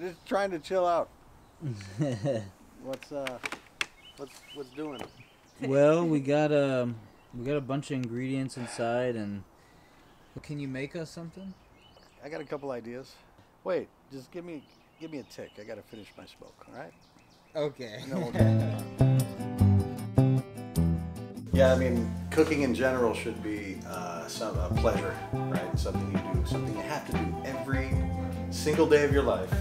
Just trying to chill out. what's uh, what's what's doing? well, we got um, we got a bunch of ingredients inside, and can you make us something? I got a couple ideas. Wait, just give me give me a tick. I gotta finish my smoke. All right. Okay. And then yeah, I mean, cooking in general should be uh, some a pleasure, right? Something you do, something you have to do every single day of your life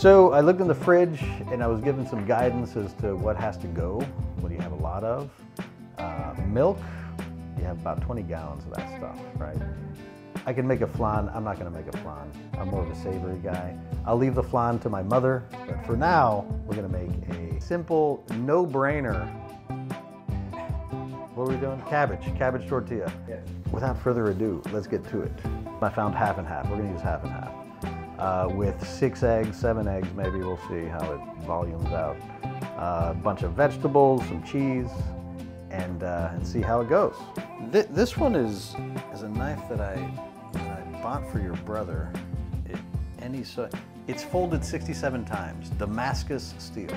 So I looked in the fridge and I was given some guidance as to what has to go. What do you have a lot of? Uh, milk. You have about 20 gallons of that stuff, right? I can make a flan. I'm not going to make a flan. I'm more of a savory guy. I'll leave the flan to my mother, but for now, we're going to make a simple, no-brainer. What are we doing? Cabbage, cabbage tortilla. Without further ado, let's get to it. I found half and half. We're going to use half and half. Uh, with six eggs, seven eggs, maybe we'll see how it volumes out. Uh, a bunch of vegetables, some cheese, and, uh, and see how it goes. Th- this one is is a knife that I that I bought for your brother. It, any so it's folded 67 times. Damascus steel.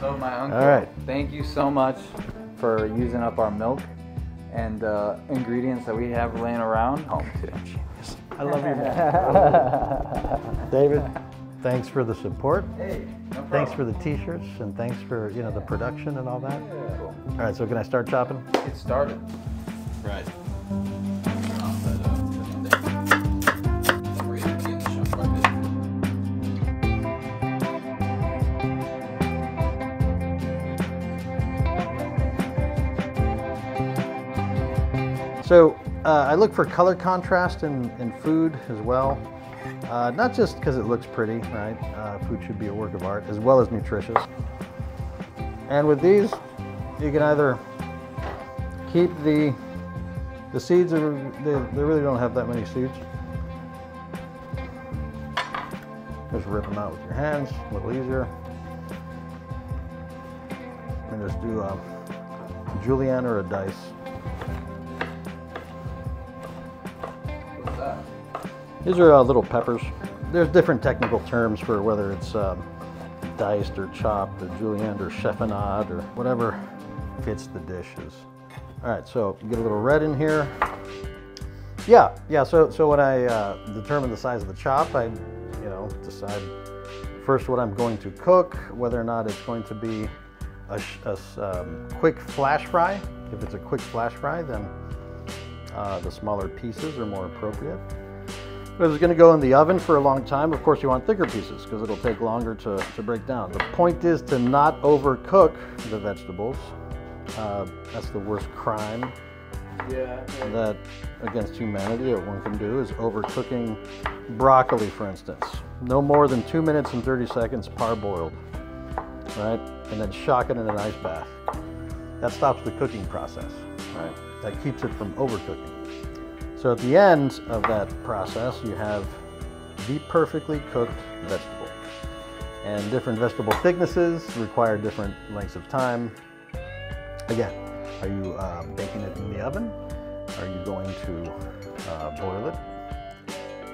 So my uncle, All right. thank you so much for using up our milk and uh, ingredients that we have laying around home too. I love you, man. David, thanks for the support. Hey, no Thanks for the T-shirts and thanks for you know the production and all that. Yeah, cool. All right, so can I start chopping? Get started. Right. So uh, I look for color contrast in, in food as well. Uh, not just because it looks pretty, right? Uh, food should be a work of art as well as nutritious. And with these, you can either keep the the seeds are they, they really don't have that many seeds. Just rip them out with your hands, a little easier. And just do a julienne or a dice. These are uh, little peppers. There's different technical terms for whether it's um, diced or chopped or julienne or chiffonade or whatever fits the dishes. All right, so you get a little red in here. Yeah, yeah. So, so when I uh, determine the size of the chop, I, you know, decide first what I'm going to cook, whether or not it's going to be a, a um, quick flash fry. If it's a quick flash fry, then uh, the smaller pieces are more appropriate. If it's going to go in the oven for a long time, of course you want thicker pieces because it'll take longer to, to break down. The point is to not overcook the vegetables. Uh, that's the worst crime Yeah. that against humanity that one can do is overcooking broccoli, for instance. No more than two minutes and 30 seconds parboiled, right? And then shock it in an ice bath. That stops the cooking process, right? That keeps it from overcooking. So at the end of that process, you have the perfectly cooked vegetable. And different vegetable thicknesses require different lengths of time. Again, are you uh, baking it in the oven? Are you going to uh, boil it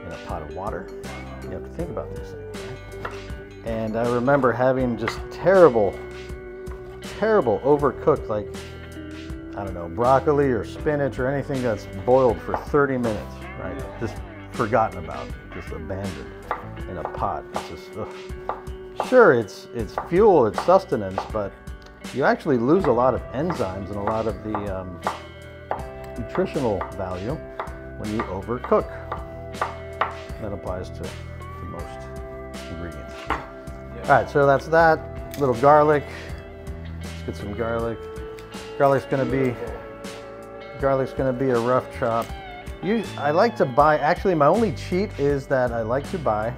in a pot of water? You have to think about these things. And I remember having just terrible, terrible overcooked, like, I don't know, broccoli or spinach or anything that's boiled for 30 minutes, right? Just forgotten about, just abandoned in a pot. It's just, ugh. Sure, it's, it's fuel, it's sustenance, but you actually lose a lot of enzymes and a lot of the um, nutritional value when you overcook. That applies to, to most ingredients. All right, so that's that. Little garlic. Let's get some garlic. Garlic's gonna be garlic's gonna be a rough chop. You, I like to buy. Actually, my only cheat is that I like to buy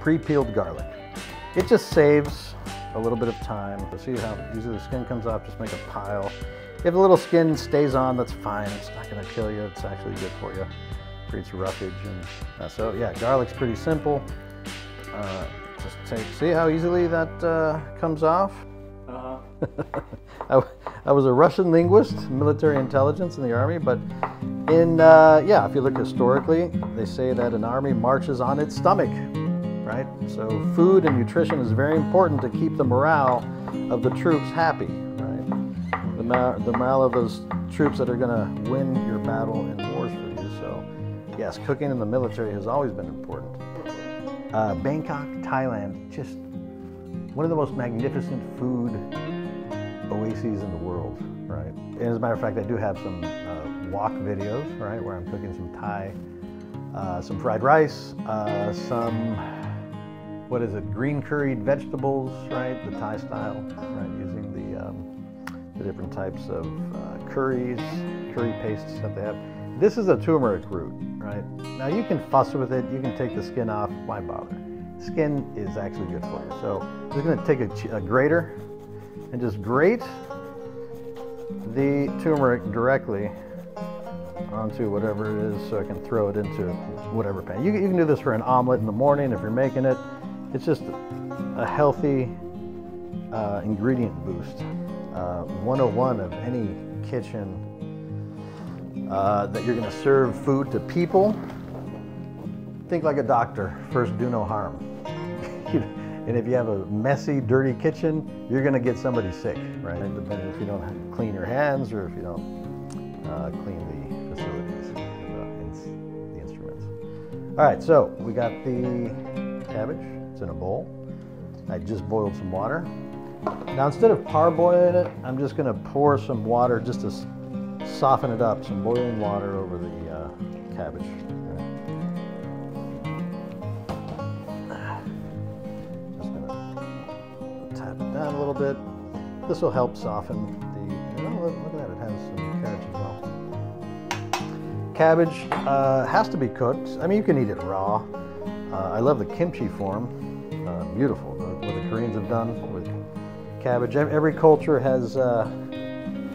pre-peeled garlic. It just saves a little bit of time. See how usually the skin comes off, just make a pile. If the little skin stays on, that's fine. It's not gonna kill you. It's actually good for you. Creates roughage and uh, so yeah, garlic's pretty simple. Uh, just take, see how easily that uh, comes off? Uh-huh. I, I was a Russian linguist, military intelligence in the army, but in, uh, yeah, if you look historically, they say that an army marches on its stomach, right? So food and nutrition is very important to keep the morale of the troops happy, right? The, ma- the morale of those troops that are going to win your battle in wars for you. So, yes, cooking in the military has always been important. Uh, Bangkok, Thailand, just one of the most magnificent food oases in the world, right? And as a matter of fact, I do have some uh, wok videos, right, where I'm cooking some Thai, uh, some fried rice, uh, some, what is it, green curried vegetables, right, the Thai style, right, using the, um, the different types of uh, curries, curry pastes that they have. This is a turmeric root, right? Now you can fuss with it, you can take the skin off, why bother? Skin is actually good for you. So I'm just gonna take a, a grater and just grate the turmeric directly onto whatever it is so I can throw it into whatever pan. You, you can do this for an omelet in the morning if you're making it. It's just a healthy uh, ingredient boost. Uh, 101 of any kitchen uh, that you're going to serve food to people. Think like a doctor. First, do no harm. and if you have a messy, dirty kitchen, you're going to get somebody sick, right? Depending if you don't clean your hands or if you don't uh, clean the facilities, the, the instruments. All right, so we got the cabbage. It's in a bowl. I just boiled some water. Now instead of parboiling it, I'm just going to pour some water just to soften it up, some boiling water over the uh, cabbage. Bit. This will help soften the. Oh, look, at that! It has some carrots as well. Cabbage uh, has to be cooked. I mean, you can eat it raw. Uh, I love the kimchi form. Uh, beautiful. What the Koreans have done with cabbage. Every culture has uh,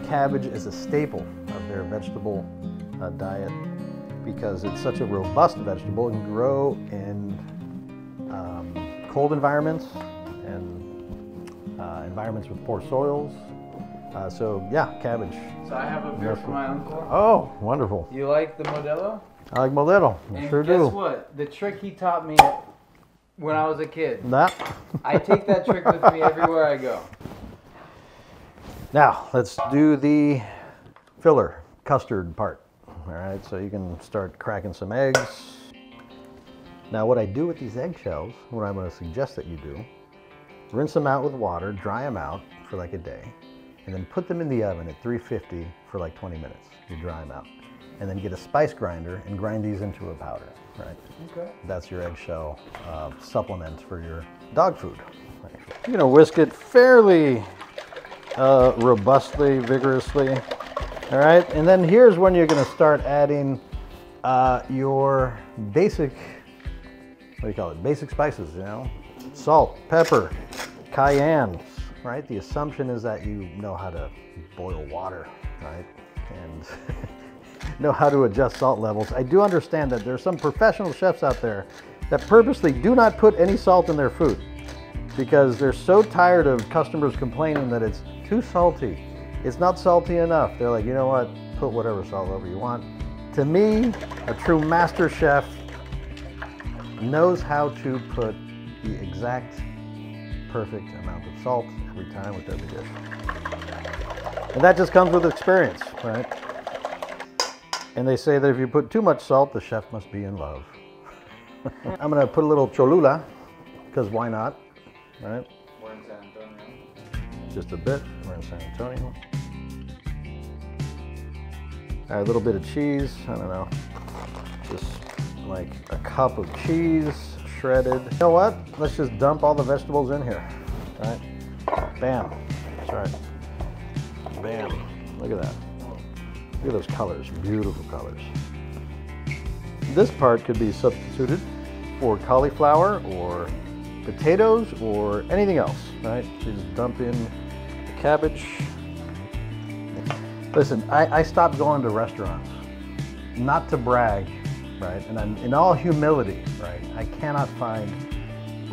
cabbage as a staple of their vegetable uh, diet because it's such a robust vegetable and grow in um, cold environments uh, environments with poor soils. Uh, so yeah, cabbage. So I have a beer for my uncle. Oh, wonderful! You like the Modelo? I like Modelo. I And sure guess do. what? The trick he taught me when I was a kid. That. I take that trick with me everywhere I go. Now let's do the filler custard part. All right, so you can start cracking some eggs. Now, what I do with these eggshells, what I'm going to suggest that you do, rinse them out with water, dry them out for like a day, and then put them in the oven at 350 for like 20 minutes. You dry them out, and then get a spice grinder and grind these into a powder. Right. Okay. That's your eggshell uh, supplement for your dog food. You're gonna whisk it fairly uh, robustly, vigorously. All right, and then here's when you're gonna start adding uh, your basic, what do you call it? Basic spices, you know, salt, pepper, cayenne. Right. The assumption is that you know how to boil water, right? And know how to adjust salt levels. I do understand that there are some professional chefs out there that purposely do not put any salt in their food because they're so tired of customers complaining that it's too salty. It's not salty enough. They're like, you know what? Put whatever salt level you want. To me, a true master chef knows how to put the exact perfect amount of salt every time with every dish. And that just comes with experience, right? And they say that if you put too much salt, the chef must be in love. I'm gonna put a little cholula, because why not, right? We're in San Antonio. Just a bit. We're in San Antonio. Right, a little bit of cheese. I don't know, just like a cup of cheese, shredded. You know what? Let's just dump all the vegetables in here. All right. Bam. That's right. Bam. Look at that. Look at those colors. Beautiful colors. This part could be substituted for cauliflower or potatoes or anything else, right? Just dump in the cabbage. Listen, I, I stopped going to restaurants, not to brag, right? And I'm, in all humility, right? I cannot find,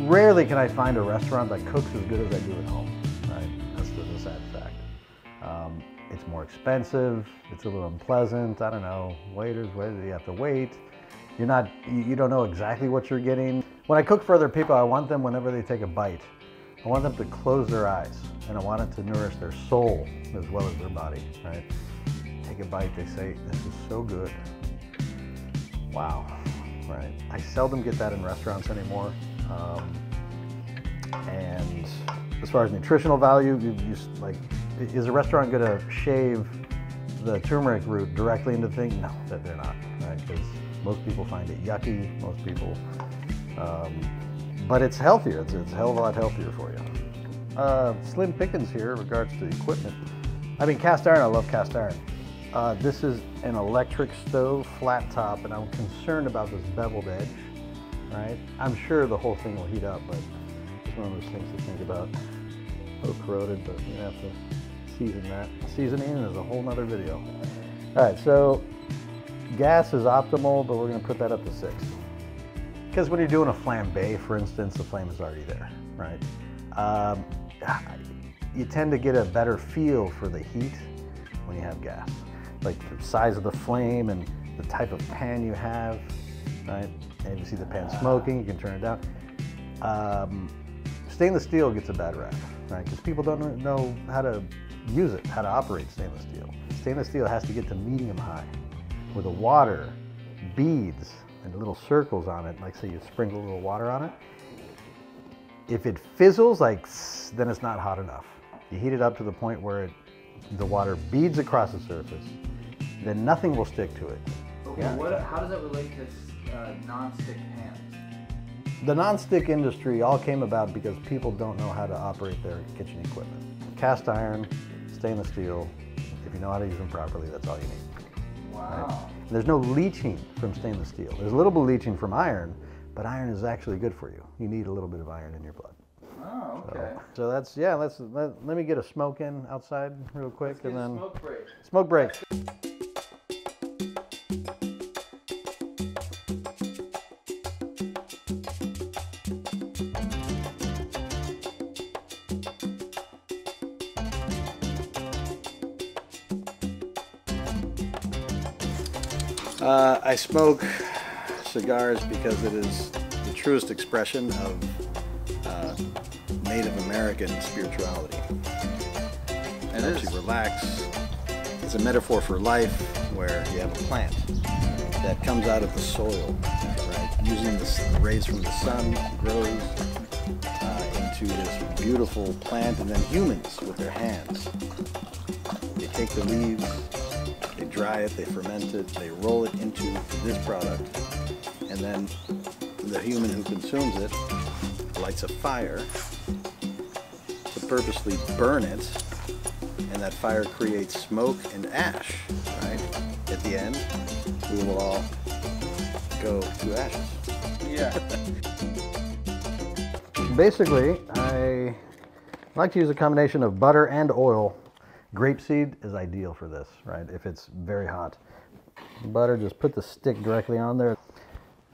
rarely can I find a restaurant that cooks as good as I do at home, right? That's the sad fact. Um, it's more expensive. It's a little unpleasant. I don't know. Waiters, waiters, you have to wait. You're not, you don't know exactly what you're getting. When I cook for other people, I want them whenever they take a bite, I want them to close their eyes and I want it to nourish their soul as well as their body, right? Take a bite, they say, this is so good. Wow, right? I seldom get that in restaurants anymore. Um, and as far as nutritional value, you, you like, is a restaurant gonna shave the turmeric root directly into the thing? No, that they're not, right? Because most people find it yucky. Most people, um, but it's healthier. It's, it's a hell of a lot healthier for you. Uh, slim pickings here in regards to equipment. I mean, cast iron. I love cast iron. Uh, this is an electric stove, flat top, and I'm concerned about this beveled edge. Right? I'm sure the whole thing will heat up, but it's one of those things to think about. Little corroded, but you have to season that. Seasoning is a whole nother video. All right, so gas is optimal, but we're going to put that up to six. Because when you're doing a flambe, for instance, the flame is already there, right? Um, you tend to get a better feel for the heat when you have gas, like the size of the flame and the type of pan you have, right? And you see the pan smoking, you can turn it down. Um, stainless steel gets a bad rap, right? Because people don't know how to use it, how to operate stainless steel. Stainless steel has to get to medium high, where the water beads and little circles on it, like say you sprinkle a little water on it. If it fizzles, like then it's not hot enough. You heat it up to the point where it, the water beads across the surface, then nothing will stick to it. Okay, Yeah. what, how does that relate to uh, non-stick pans? The nonstick industry all came about because people don't know how to operate their kitchen equipment. Cast iron, stainless steel, if you know how to use them properly, that's all you need. Wow. There's no leaching from stainless steel. There's a little bit of leaching from iron, but iron is actually good for you. You need a little bit of iron in your blood. Oh, So, okay. so that's, yeah, let's, let, let me get a smoke in outside real quick and then smoke break. smoke break. Uh, I smoke cigars because it is the truest expression of uh, Native American spirituality. It helps relax. It's a metaphor for life where you have a plant that comes out of the soil, right? Using the, the rays from the sun, grows uh, into this beautiful plant, and then humans with their hands. They take the leaves, they dry it, they ferment it, they roll it into this product, and then the human who consumes it lights a fire to purposely burn it and that fire creates smoke and ash, right? At the end, we will all go to ashes. Yeah. Basically, I like to use a combination of butter and oil. Grapeseed is ideal for this, right? If it's very hot. Butter, just put the stick directly on there.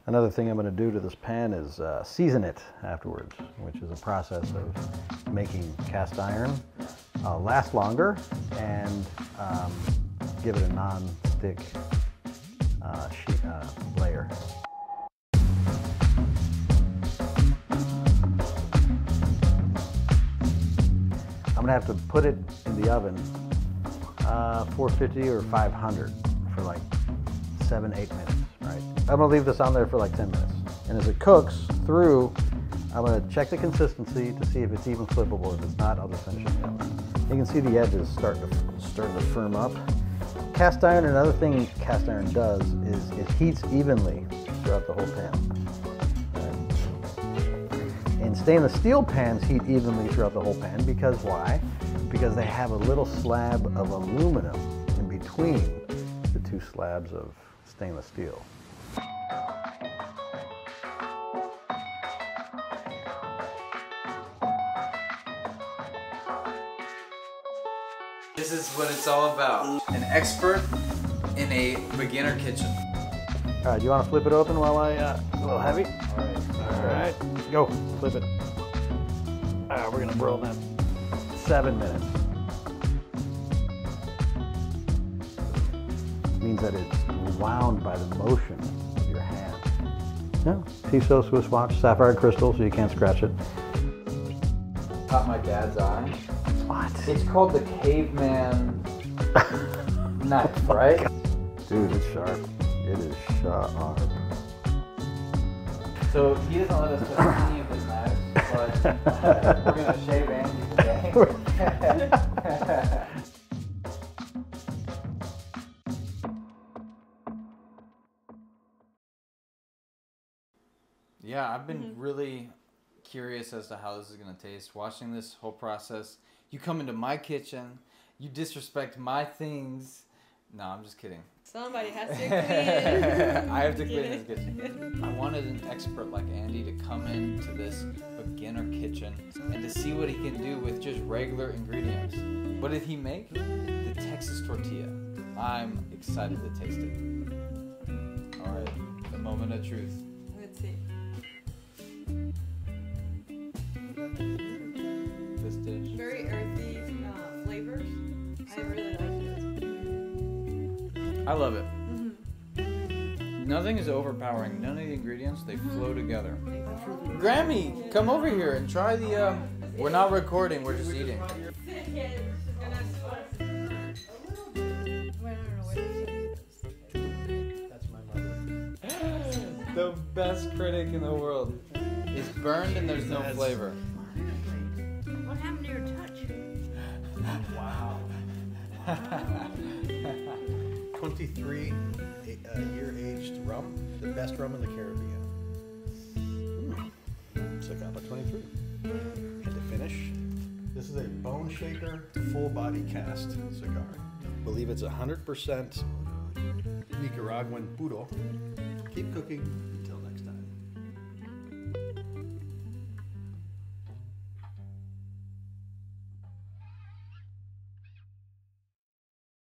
Another thing I'm going to do to this pan is uh, season it afterwards, which is a process of making cast iron uh, last longer and um, give it a non-stick uh, uh, layer. Gonna have to put it in the oven, uh, 450 or 500 for like seven, eight minutes, right? I'm gonna leave this on there for like 10 minutes. And as it cooks through, I'm gonna check the consistency to see if it's even flippable. If it's not, I'll just finish it in the oven. You can see the edges starting to, starting to firm up. Cast iron, another thing cast iron does is it heats evenly throughout the whole pan. Stainless steel pans heat evenly throughout the whole pan because why? Because they have a little slab of aluminum in between the two slabs of stainless steel. This is what it's all about. An expert in a beginner kitchen. All right, you want to flip it open while I, uh, a little heavy? All right. All right, go, flip it. We're gonna broil that seven minutes. means that it's wound by the motion of your hand. No, Tissot Swiss watch, sapphire crystal, so you can't scratch it. Caught my dad's eye. What? It's called the caveman knife, right? Dude, it's sharp. It is sharp. So he doesn't let us touch any of we're gonna shave Andy today. yeah, I've been mm-hmm. really curious as to how this is gonna taste. Watching this whole process, you come into my kitchen, you disrespect my things. No, I'm just kidding. Somebody has to clean. I have to clean this kitchen. I wanted an expert like Andy to come into this beginner kitchen and to see what he can do with just regular ingredients. What did he make? The Texas tortilla. I'm excited to taste it. All right, the moment of truth. I love it. Nothing is overpowering. None of the ingredients they flow together. Grammy, come over here and try the. Um, we're not recording. We're just eating. That's my mother. the best critic in the world. It's burned and there's no flavor. What happened to your touch? Wow. 23 uh, year aged rum, the best rum in the Caribbean. Zacapa 23. And to finish, this is a bone shaker, full body cast cigar. believe it's 100% Nicaraguan puro. Keep cooking,